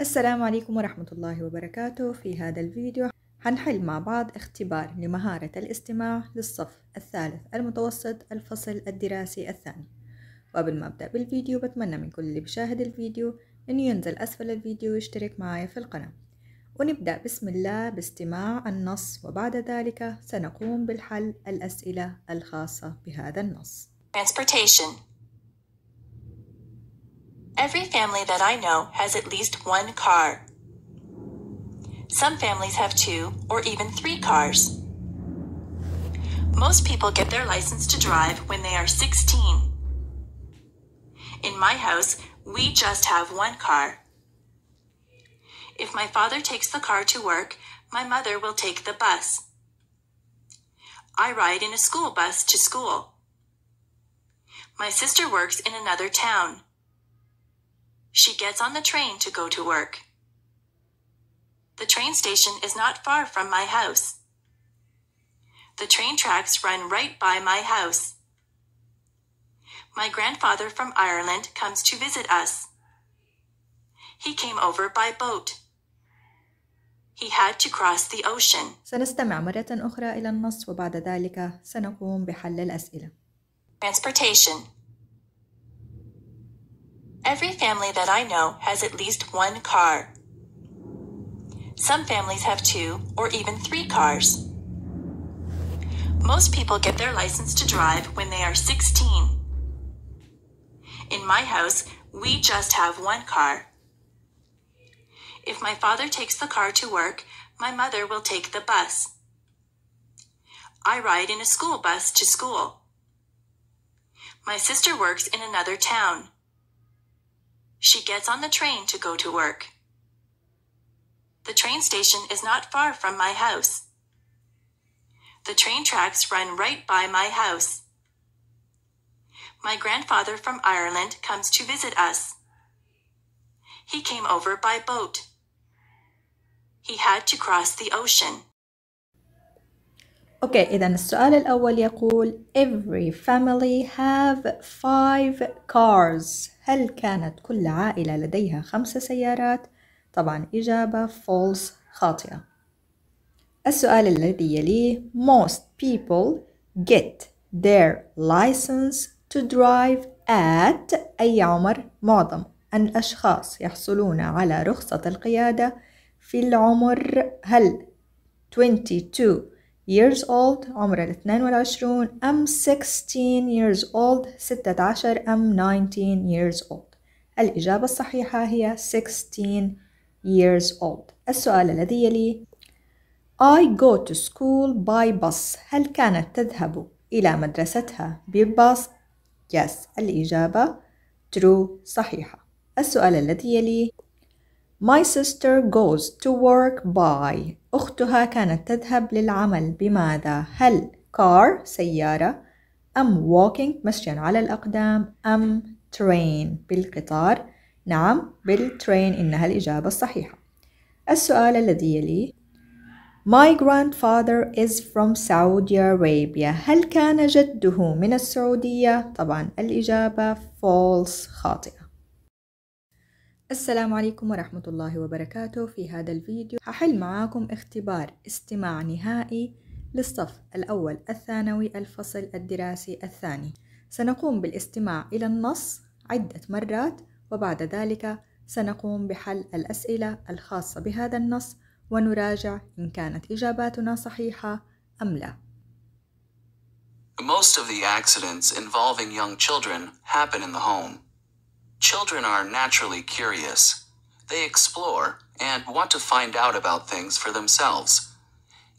السلام عليكم ورحمة الله وبركاته. في هذا الفيديو حنحل مع بعض اختبار لمهارة الاستماع للصف الثالث المتوسط الفصل الدراسي الثاني. وقبل ما أبدأ بالفيديو بتمنى من كل اللي بيشاهد الفيديو إنه ينزل أسفل الفيديو ويشترك معي في القناة. ونبدأ بسم الله باستماع النص وبعد ذلك سنقوم بالحل الأسئلة الخاصة بهذا النص. Transportation. Every family that I know has at least one car. Some families have two or even three cars. Most people get their license to drive when they are 16. In my house, we just have one car. If my father takes the car to work, my mother will take the bus. I ride in a school bus to school. My sister works in another town. She gets on the train to go to work. The train station is not far from my house. The train tracks run right by my house. My grandfather from Ireland comes to visit us. He came over by boat. He had to cross the ocean. سنستمع مرة أخرى إلى النص وبعد ذلك سنقوم بحل الأسئلة Transportation. Every family that I know has at least one car. Some families have two or even three cars. Most people get their license to drive when they are 16. In my house, we just have one car. If my father takes the car to work, my mother will take the bus. I ride in a school bus to school. My sister works in another town. She gets on the train to go to work. The train station is not far from my house. The train tracks run right by my house. My grandfather from Ireland comes to visit us. He came over by boat. He had to cross the ocean. أوكي إذا السؤال الأول يقول Every family have five cars هل كانت كل عائلة لديها خمس سيارات؟ طبعا إجابة false خاطئة السؤال الذي يليه Most people get their license to drive at أي عمر؟ معظم الأشخاص يحصلون على رخصة القيادة في العمر هل 22 years old عمر ال 22 أم 16 years old 16 أم 19 years old. الإجابة الصحيحة هي 16 years old. السؤال الذي يلي I go to school by bus. هل كانت تذهب إلى مدرستها بباص؟ Yes. الإجابة true صحيحة. السؤال الذي يلي My sister goes to work by. أختها كانت تذهب للعمل. بماذا؟ هل car سيارة؟ أم walking مشيا على الأقدام؟ أم train بالقطار؟ نعم بالترين إنها الإجابة الصحيحة. السؤال الذي يلي. My grandfather is from Saudi Arabia. هل كان جده من السعودية؟ طبعا الإجابة false خاطئة. السلام عليكم ورحمة الله وبركاته. في هذا الفيديو هحل معاكم اختبار استماع نهائي للصف الأول الثانوي الفصل الدراسي الثاني. سنقوم بالاستماع إلى النص عدة مرات وبعد ذلك سنقوم بحل الأسئلة الخاصة بهذا النص ونراجع إن كانت إجاباتنا صحيحة أم لا. Most of the accidents involving young children happen in the home. Children are naturally curious. They explore and want to find out about things for themselves.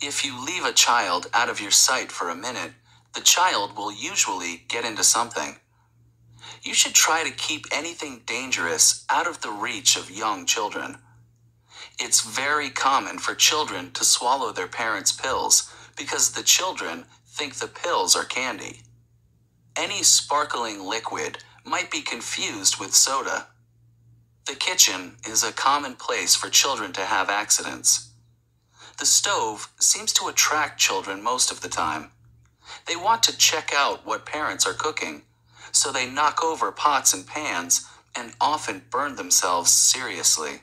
If you leave a child out of your sight for a minute, the child will usually get into something. You should try to keep anything dangerous out of the reach of young children. It's very common for children to swallow their parents' pills because the children think the pills are candy. Any sparkling liquid might be confused with soda. The kitchen is a common place for children to have accidents. The stove seems to attract children most of the time. They want to check out what parents are cooking, so they knock over pots and pans and often burn themselves seriously.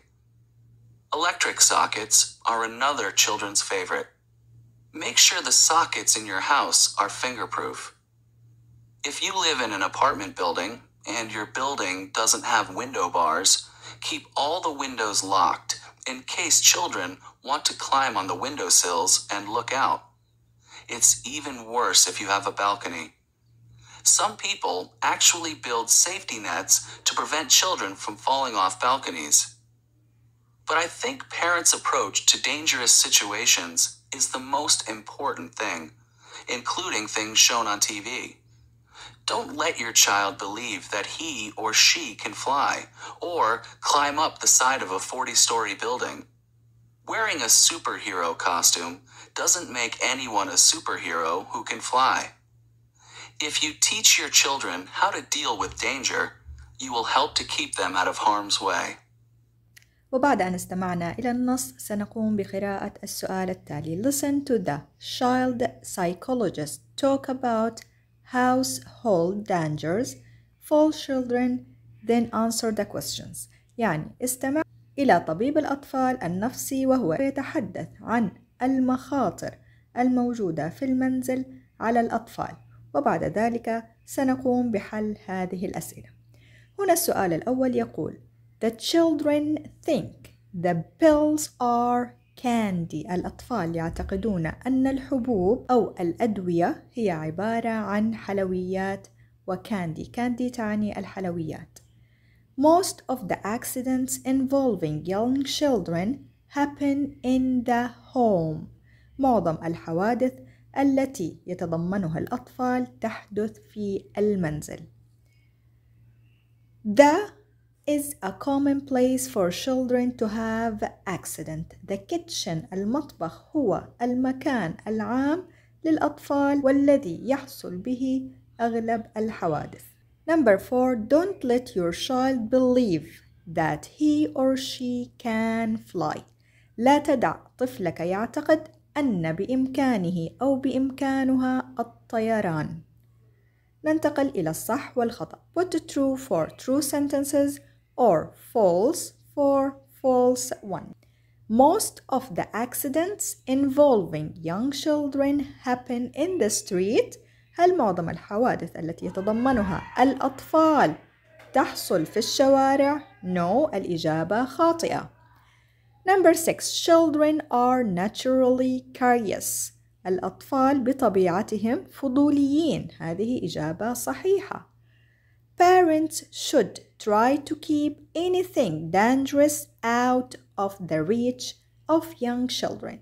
Electric sockets are another children's favorite. Make sure the sockets in your house are fingerproof. If you live in an apartment building and your building doesn't have window bars, keep all the windows locked in case children want to climb on the windowsills and look out. It's even worse if you have a balcony. Some people actually build safety nets to prevent children from falling off balconies. But I think parents' approach to dangerous situations is the most important thing, including things shown on TV. Don't let your child believe that he or she can fly or climb up the side of a 40 story building. Wearing a superhero costume doesn't make anyone a superhero who can fly. If you teach your children how to deal with danger, you will help to keep them out of harm's way. وبعد أن استمعنا إلى النص سنقوم بقراءة السؤال التالي Listen to the child psychologist talk about household dangers for children then answer the questions. يعني استمع إلى طبيب الأطفال النفسي وهو يتحدث عن المخاطر الموجودة في المنزل على الأطفال وبعد ذلك سنقوم بحل هذه الأسئلة. هنا السؤال الأول يقول The children think the pills are candy الأطفال يعتقدون أن الحبوب أو الأدوية هي عبارة عن حلويات وكاندي كاندي تعني الحلويات. Most of the accidents involving young children happen in the home. معظم الحوادث التي يتضمنها الأطفال تحدث في المنزل. The is a common place for children to have accident. The kitchen المطبخ هو المكان العام للأطفال والذي يحصل به أغلب الحوادث. Number four, don't let your child believe that he or she can fly. لا تدع طفلك يعتقد أن بإمكانه أو بإمكانها الطيران. ننتقل إلى الصح والخطأ. Put true for true sentences or false for false one. Most of the accidents involving young children happen in the street. هل معظم الحوادث التي يتضمنها الأطفال تحصل في الشوارع؟ No, الإجابة خاطئة. Number six, children are naturally curious. الأطفال بطبيعتهم فضوليين. هذه إجابة صحيحة. Parents should try to keep anything dangerous out of the reach of young children.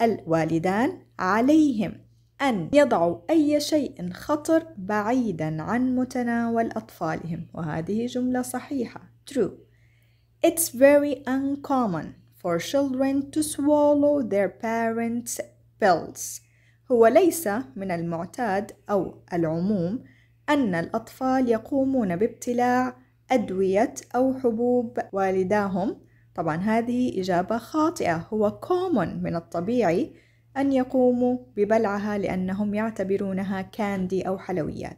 الوالدان عليهم أن يضعوا أي شيء خطر بعيدا عن متناول أطفالهم وهذه جملة صحيحة true It's very uncommon for children to swallow their parents' pills هو ليس من المعتاد أو العموم أن الأطفال يقومون بابتلاع أدوية أو حبوب والداهم. طبعا هذه إجابة خاطئة. هو common من الطبيعي أن يقوموا ببلعها لأنهم يعتبرونها كاندي أو حلويات.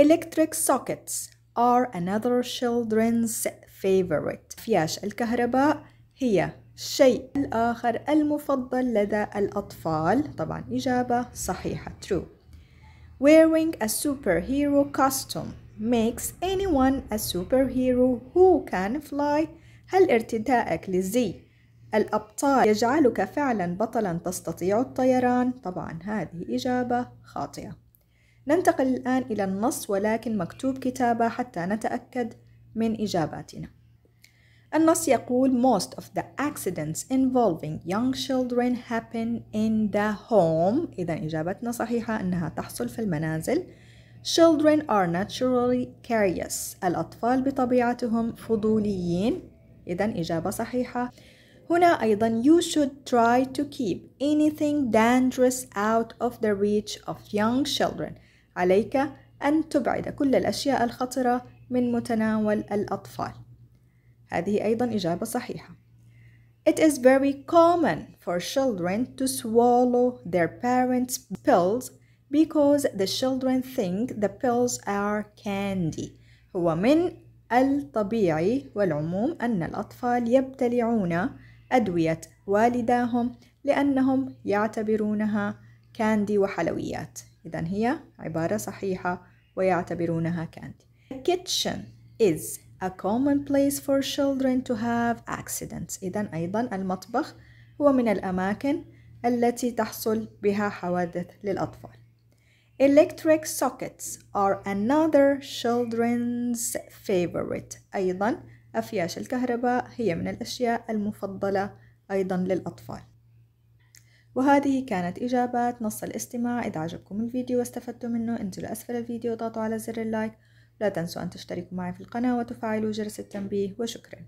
Electric sockets are another children's favorite. فياش الكهرباء هي الشيء الآخر المفضل لدى الأطفال. طبعا إجابة صحيحة. True. Wearing a superhero costume makes anyone a superhero who can fly. هل ارتدائك لزي؟ الأبطال يجعلك فعلا بطلا تستطيع الطيران؟ طبعا هذه إجابة خاطئة. ننتقل الآن إلى النص ولكن مكتوب كتابة حتى نتأكد من إجاباتنا. النص يقول most of the accidents involving young children happen in the home إذا إجابتنا صحيحة أنها تحصل في المنازل Children are naturally curious الأطفال بطبيعتهم فضوليين إذا إجابة صحيحة هنا أيضا you should try to keep anything dangerous out of the reach of young children عليك أن تبعد كل الأشياء الخطرة من متناول الأطفال هذه أيضا إجابة صحيحة. It is very common for children to swallow their parents' pills because the children think the pills are candy. هو من الطبيعي والعموم أن الأطفال يبتلعون أدوية والداهم لأنهم يعتبرونها كاندي وحلويات. إذا هي عبارة صحيحة ويعتبرونها كاندي The kitchen is a common place for children to have accidents. إذا أيضا المطبخ هو من الأماكن التي تحصل بها حوادث للأطفال. Electric sockets are another children's favorite. أيضا أفياش الكهرباء هي من الأشياء المفضلة أيضا للأطفال. وهذه كانت إجابات نص الاستماع. إذا عجبكم الفيديو واستفدتم منه انزلوا أسفل الفيديو وضغطوا على زر اللايك. لا تنسوا أن تشتركوا معي في القناة وتفعلوا جرس التنبيه وشكرا.